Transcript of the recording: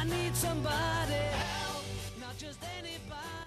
I need somebody help, not just anybody.